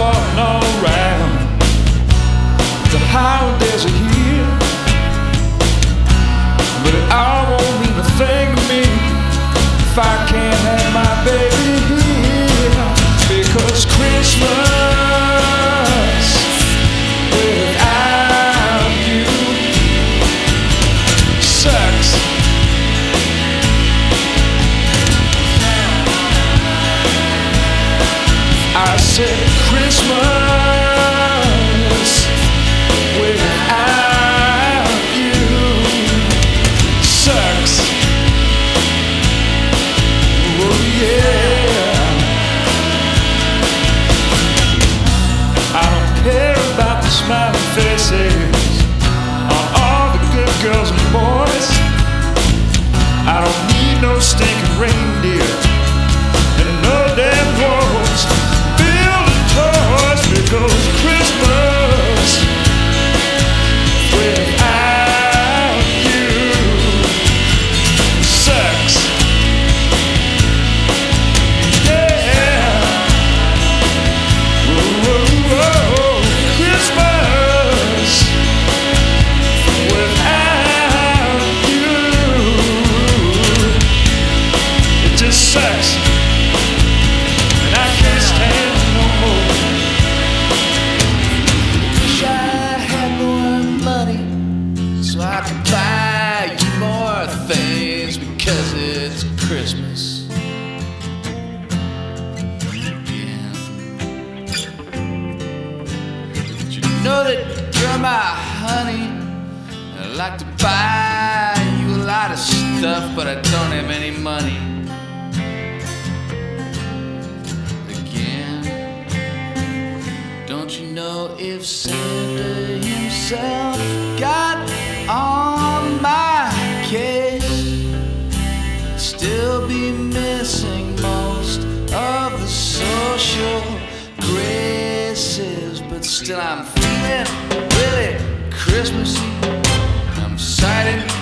fun around. The how there's a year But it all won't mean a thing to me If I can't have my baby here. Because Christmas Without you Sucks. I said Christmas. Christmas again. Did you know that you're my honey? I'd like to buy you a lot of stuff, but I don't have any money. Again, don't you know if Santa himself got still I'm feeling really Christmassy. I'm sighting.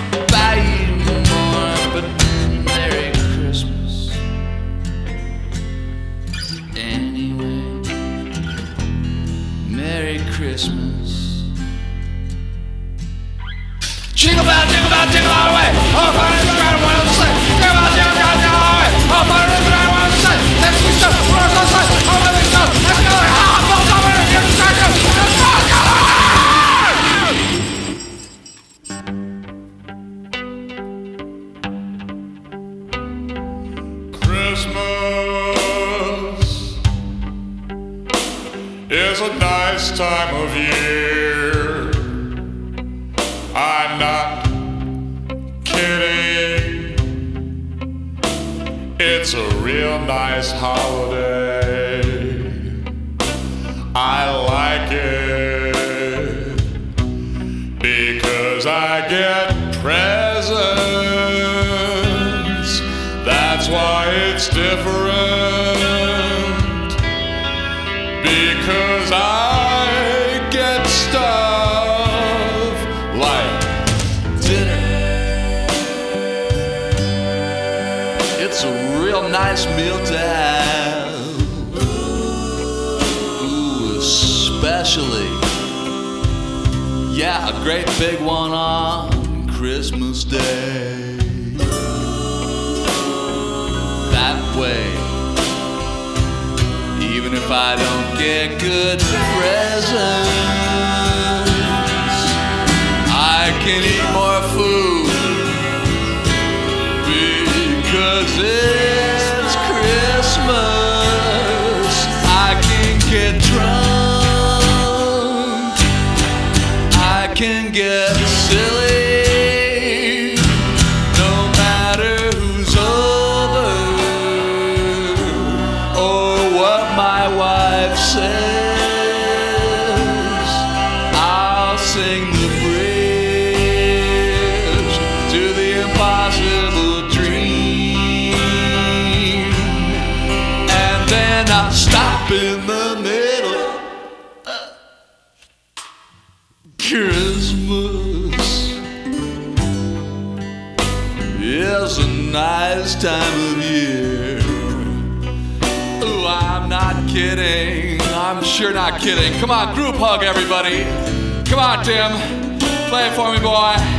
Christmas is a nice time of year. I'm not kidding. It's a real nice holiday. I like it because I get. different because I get stuff like dinner. It's a real nice meal to have, ooh, especially yeah, a great big one on Christmas Day. even if I don't get good presents. sing the bridge to the impossible dream. And then I stop in the middle. Christmas is a nice time of year. Oh, I'm not kidding. I'm sure not kidding. Come on, group hug, everybody. Come on, Tim. Play it for me, boy.